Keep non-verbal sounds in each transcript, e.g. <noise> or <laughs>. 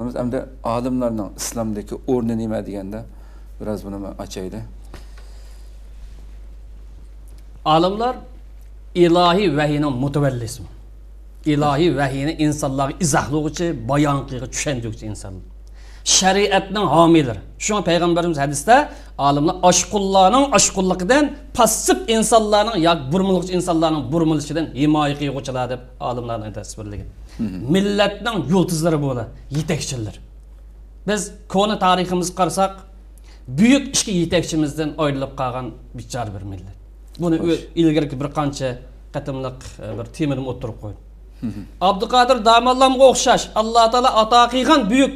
Biz hem de alimlerinin İslam'daki o'rni nima deganda biraz buni men açaydı. Alimler ilahi vahiyning mutavallisi. İlahi vahiyni insonlarga izohlovchi, bayon qilib tushuntiruvchi inson. Shariatning homilari. Shu payg'ambarimiz hadisda olimlar ashqullarning ashqulligidan passiv insonlarning yoki burmiliqchi insonlarning burmilishidan himoya qiluvchilar deb olimlarni tasvirlagan. Milletning yulduzlari bo'la, yetakchilar. Biz kona tariximiz qarasak, büyük ishki yetakchimizdan ayrilib qolgan bichar bir millat. Buni ilgirki bir qancha qatimliq bir temirim o'tirib qo'ydi. Abduqodir Damallamga o'xshash Alloh taolo ato qilgan buyuk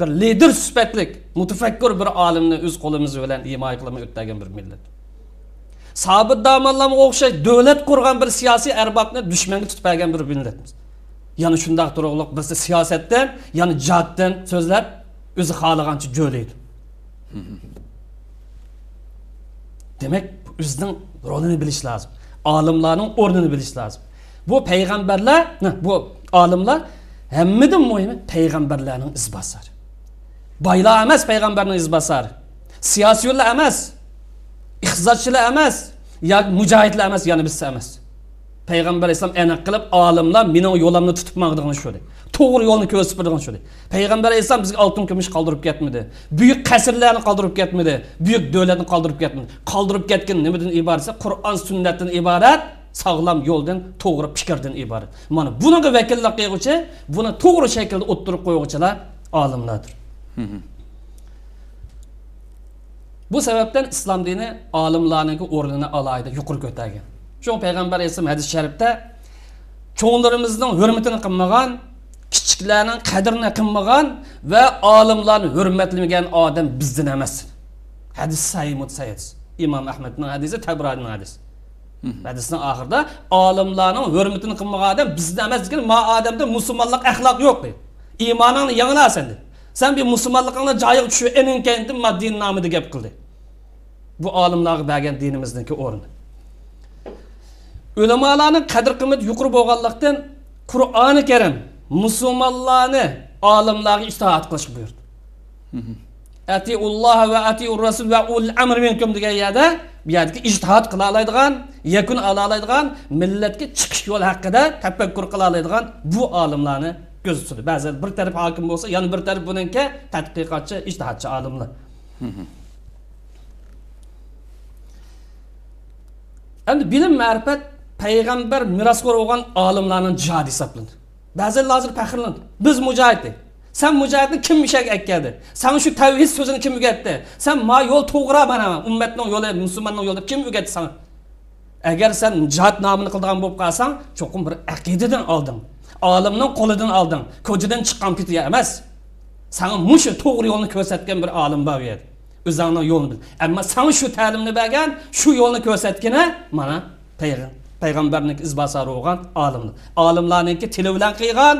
bir lider sifatlik, mutafakkir bir olimni o'z qo'limiz bilan himoya qilmay bir millat. Sabit Damallamga o'xshash davlat qurgan bir siyosiy arbobni dushmanga tutib olgan bir millatmiz. Yani shundoq turug'liq bizda siyosatdan, yani jihatdan so'zlab o'zi xohlagancha jo'laydi. Demek o'zining rolini bilish lozim. Olimlarning o'rnini bilish lozim. Bu payg'ambarlar, bu olimlar hammadan muhimi payg'ambarlarning izbosari. Baylar emas payg'ambarning izbosari. Siyosiylar emas, iqtisodchilar emas, yoki mujohidlar emas, ya'ni biz emas. Peygamber İslam enak qilib olimlar mening yo'limni tutib maqdig'ini shu to'g'ri yo'lni ko'rsatib bergan shu payg'ambar alayhisalom bizga oltin kumush qoldirib ketmadi buyuk qasrlarni qoldirib ketmadi buyuk davlatni qoldirib ketmadi qoldirib ketgan nimadan iborat qur'on sunnatdan iborat sog'lom yo'ldan to'g'ri fikrdan iborat mana bunaga vakillik qilguvchi buni to'g'ri shaklda o'ttirib qo'yuvchilar olimlardir bu sababdan islom dini olimlarning o'rnini alayda yuqori ko'targan Şu Peygamber Aleyhisselam hadis-i şerifte çoğunlarımızın hürmetini kılmagan, kichiklarning qadrini qilmagan va olimlarni hurmatlagan odam bizdan emas. Hadis sahih mutsayid imom ahmadning hadisi tabronining hadisi. Hadisni oxirida olimlarning hurmatini qilmagan odam bizdan emas degan ma odamda musulmonlik axloq yo'q deydi iymoningni yangilasan dedi. Sen bir musulmonligingni joyiga tushib enin keyin ma din nomida gap qildi bu olimlarga bergan dinimizniki o'rni ulamolarning qadr qimmati yuqori bo'lganlikdan qur'oni karim musulmonlarni olimlarga itoat qilish buyurdi. Atiulloh va atiur rasul va ul amr minkum degan yerda bu yerdagi ijtihod qila oladigan yakun ola oladigan millatga chiqish yo'li haqida tafakkur qila oladigan bu olimlarni ko'z tutdi ba'zan bir taraf hokim bo'lsa yana bir taraf buniki tadqiqotchi ijtihodchi olimlar. Endi bilim ma'rifat payg'ambar meroskor bo'lgan olimlarning jihodi hisoblanadi ba'zilar hozir faxrlanadi biz mujohiddik. San mujohidni kim ishak aytgandi? San shu tavhid so'zini kim o'rgatdi san ma yo'l to'g'ri mana ummatning yo'li musulmonning yo'li kim o'rgatdi sana agar san jihod nomini qiladigan bo'lib qolsang cho'qim bir aqidadan olding olimning qo'lidan olding ko'chadan chiqqan ketiya emas. Sana mushu to'g'ri yo'lni ko'rsatgan bir olim bor edi. O'zingni yo'lini bil. Ammo san shu ta'limni bergan shu yo'lni ko'rsatgani mana payg'ambar. Payg'ambarniki izbosari bo'lgan olimlar olimlarniki tili bilan qilgan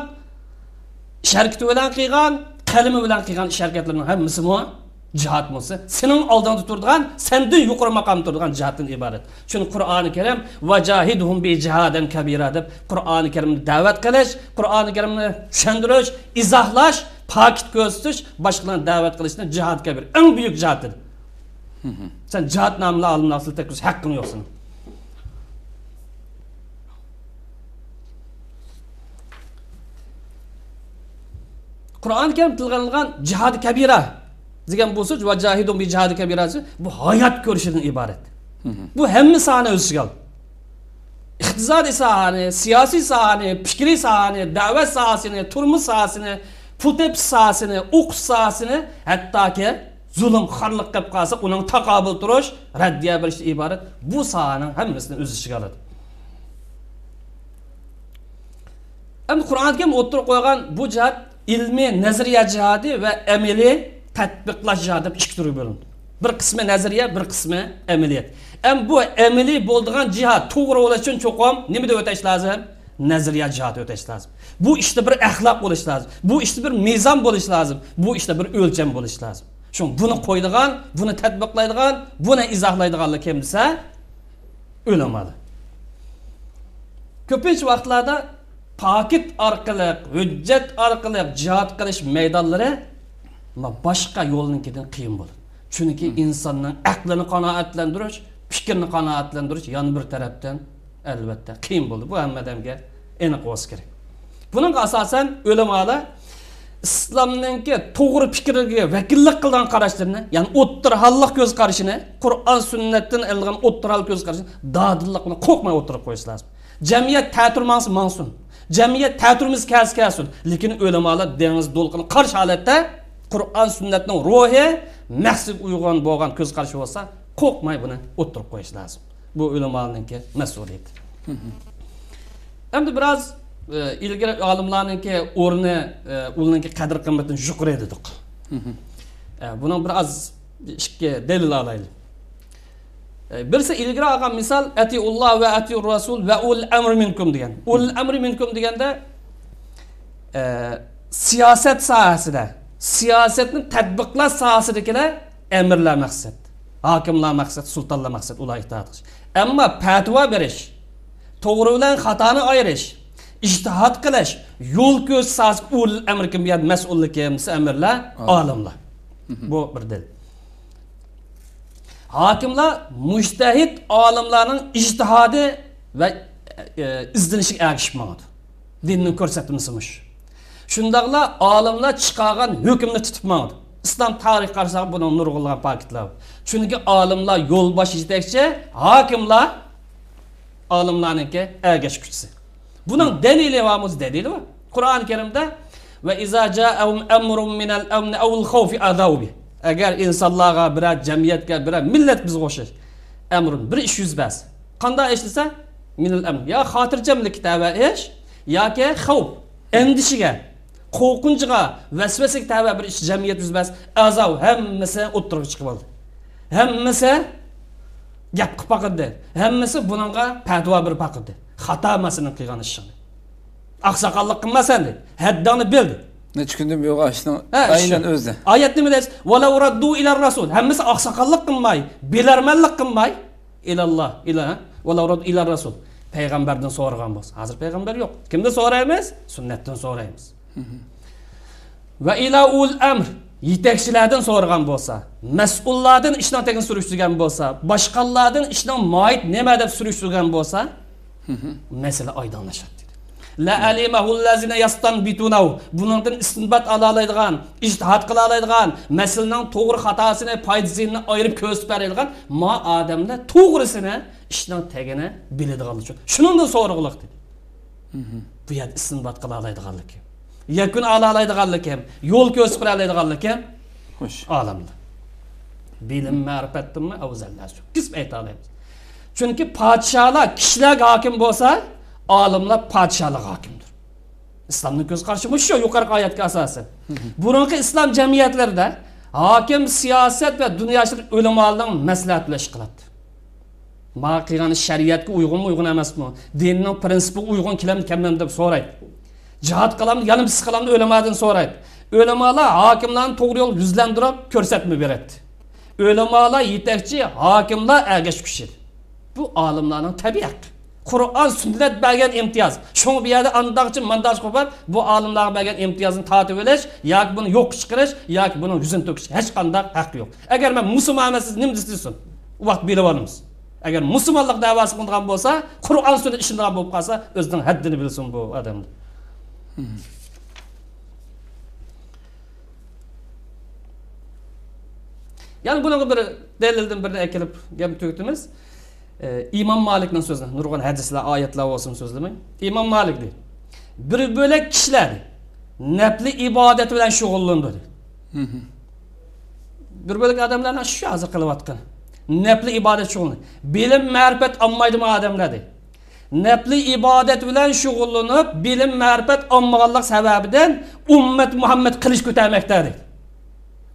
ish harakati bilan qilgan qalami bilan qilgan ish harakatlarning hammasi jihod bo'lsa sening oldingda turadigan sendan yuqori maqomda turadigan jihoddan iborat shuni qur'oni karim vajahidhum bi jihadan kabira deb qur'oni karimni da'vat qilish qur'oni karimni tushuntirish izohlash pokit ko'rsatish boshqalarni da'vat qilishni jihod kabir. Eng buyuk jihoddir sen jihod nomli olimlar haqqing yo'q sening qur'oni karim tilg'anilgan jihodi kabira. Degan bo'lsa va jahidun bi jihodi kabirasi bu hayot ko'rishidan iborat bu hamma sahani o'z ichiga oldi iqtisodiy sahani siyosiy sahani fikriy sahani da'vat sahasini turmush sahasini pul tepish sahasini o'qish sahasini hattoki zulm xorliq qilib qolsa uning taqobil turish raddiya berishdan bu sahani hammasini o'z ichiga oladi endi qur'oni karim o'tirib bu jihat ilmiy nazariya jihati va amaliy tatbiqlash jihati deb ikki turga bo'lindi. Bir qismi nazariya bir qismi amaliyat ham bu amaliy bo'ladigan jihat to'g'ri bo'lish uchun cho'qim nimada o'tash lozim nazariya jihati o'tash lozim bu ishda bir axloq bo'lishi lozim bu ishda bir mezon bo'lishi lozim bu ishda bir o'lcham bo'lishi lozim shu buni qo'ydigan buni tatbiqlaydigan buni izohlaydiganlar kim desa o'lamadı ko'pincha vaqtlarda pakit orqali hujjat orqali jihod qilish maydonlari ma boshqa yo'lnikidan qiyin bo'ladi chunki insonning aqlini qanoatlantirish fikrni qanoatlantirish yana bir tarafdan albatta qiyin bo'ldi bu hamma odamga aniq bo'lsa kerak buning asosan ulamolar islomninki to'g'ri fikriga vakillik qilgan qarashlarini ya'ni o'ttir halliq ko'z qarashini qur'on sunnatdan ilgan o'ttir hal ko'z qarashini dodillik bilan qo'rqmay o'tirib qo'yish lozim jamiyat ta'turmansi mansun jamiyat ta'turimiz kas kasun lekin ulamolar dengiz to'lqini qarshi holatda qur'on sunnatning ruhi maqsad uyg'on bo'lgan ko'z qarashi bo'lsa qo'rqmay buni o'tirib qo'yish lozim bu ulamolarniki mas'uliyati <laughs> endi biroz e, ilgari olimlarniki o'rni e, ularniki qadr qimmatini yuqori dedik E, buni biroz ikki dalil olaylik. Birisi ilgari olgan misol atiulloh va atiur rasul va ul amr minkum degan. Ul amri minkum deganda e, siyosat sohasida siyosatni tadbiqlash sohasidagilar amirlar maqsad hokimlar maqsad sultonlar maqsad ular itoat qilish. Ammo fatvo berish to'g'ri bilan xatoni ayirish ijtihod qilish yo'l ko'z ul amr kim mas'ullik amirlar olimlar bu bir dalil hokimlar mujtahid olimlarning ijtihodi va e, izlanishiga ergishmadi dinning ko'rsatmasi mush shundoqla olimlar chiqargan hukmni tutibmadi islom tarixi qarasak buni nurg'ulg'an paketlar bor. chunki olimlar yo'lbosh yetakchi hokimlar olimlarniki ergashguchisi buning dalili va muz dalili bor qur'oni karimda va iza ja'ahum amrun minal amni awil khawfi adaw bi agar insonlarga biror jamiyatga biror millat bizga o'xshash amrun bir ish yuz bersa qanday ish desa yo xotirjamlik tava ish yoki xavf endishiga qo'rqinchiga vasvasaga tava bir ish jamiyat yuz bersa azav hammasi o'ttirib chiqib oldi. Hammasi gap qilib baqirdi hammasi bunga patvo bir baqirdi xato masini qilgan oqsoqollik qilmasan dedi necha kundan buyoq ashni Ha, aynan shu. o'zi oyat nima deysiz valau raddu ilar rasul. Hammasi oqsoqollik qilmay bilarmanlik qilmay ilalloh ila valau raddu ilar rasul. Payg'ambardan so'ragan bo'lsa hozir payg'ambar yo'q kimdan so'raymiz sunnatdan so'raymiz va ila ul amr yetakchilardan so'ragan bo'lsa mas'ullardan ishni tagin surishtirgan bo'lsa boshqalardan ishni moyit nima deb surishtirgan bo'lsa oydinlashadi dedi la alimahullazina yastanbitunahu buningdan istinbat ola oladigan ijtihod qila oladigan masalaning to'g'ri xatosini foydasini ayirib ko'rsatib beradigan ma odamlar to'g'risini ishning tagini biladiganlar uchun. Shuningdan so'rag'liq dedi. Bu yerda istinbat qila oladiganligi yakun ola oladiganligi yo'l ko'rsatib bera oladiganligi xo'sh. olamlar bilim ma'rifatdimi? Afzallar shu qism ayta olamiz. Chunki podsholar kishilarga hokim bo'lsa olimlar podsholar hokimdir islomni ko'z qarashi shu yuqorgi oyatga asosan burungi islom jamiyatlarida hokim siyosat va dunyochilik ulamolarning maslahat bilan ish qiladi ma qilgan shariatga uyg'unmi uyg'un emasmi dinning prinsipiga uyg'un kelamdi kelmadi deb so'raydi jihod qilamdi yana biz qilamdi ulamodan so'raydi ulamolar hokimlarni to'g'ri yo'l yuzlantirib ko'rsatma beradi ulamolar yetakchi hokimlar ergashguchi bu olimlarning tabiati qur'on sunnat bergan imtiyoz shu bu yerda andoqchi mandoqchi qilib bu olimlarga bergan imtiyozni tortib olish yoki buni yo'q chiqarish yoki buni yuzini to'kish hech qanday haqqi yo'q agar man musulmon emassiz nima desin u vaqt berib olamiz agar musulmonlik da'vosi qilgan bo'lsa qur'on sunnat ishlaydigan bo'lib qolsa o'zining haddini bilsin bu odamni Yani bunu bir delilden birine ekilip gap tüktümüz. Ee, İmam Malik'nin sözüne, nurgun hadisler, ayetler olsun sözlemeyin. İmam Malik diyor. Bir bölek kişiler nepli ibadet bilen şugullandı. Bir bölek adamlarla şu hazır kılıvatkan. Nepli ibadet şugullandı. Bilim, marifet anmaydı mı adamlar diyor. Nepli ibadet bilen şugullanıp bilim, marifet anmaganlık sebebinden ümmet Muhammed kılıç götürmektedir.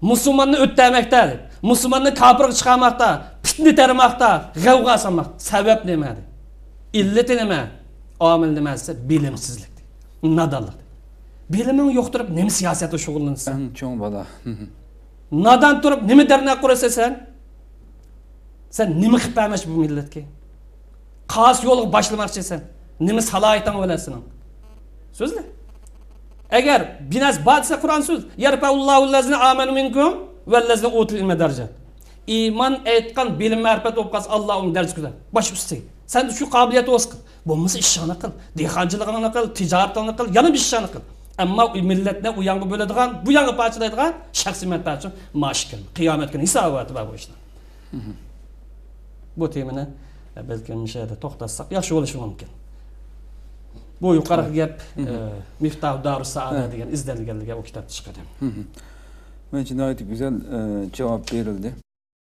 musulmonni o'tdamoqda musulmonni kofirga chiqarmoqda fitna tarmoqda g'avg'o solmoqda sabab nima dedi illati nima omil nima desa bilimsizlik nodonlik biliming yo'q turib nima siyosatda shug'ullansan eng cho'ng bola nodon turib nima darna qurasan sen sen nima qilib bermoqchi bu millatga qaysi yo'lga boshlamoqchisan nima salohiyating bilan sening so'zla agar binas ba desa qur'on so'z yarfaullohullazina amanu minkum vallazina utul ilma darajat iymon aytgan bilim ma'rifat bo'lib qolsa alloh uni darja ko'taradi bosh ustiga san shu qobiliyat o'z qil bo'lmasa ishingni qil dehqonchiligingni qil tijoratingni qil yana bir ishlarni qil ammo millatni u yoqqa bo'ladigan bu yoqqa parchalaydigan shaxsiy manfaat uchun mash qil qiyomat kuni hisoboti bor bu ishlar bu temani e, balkim o'sha yerda to'xtatsak yaxshi bo'lishi mumkin bu yuqorgi gap miftahu daru saada degan izlanganligi u kitobda chiqadi gayet güzel e, cevap verildi.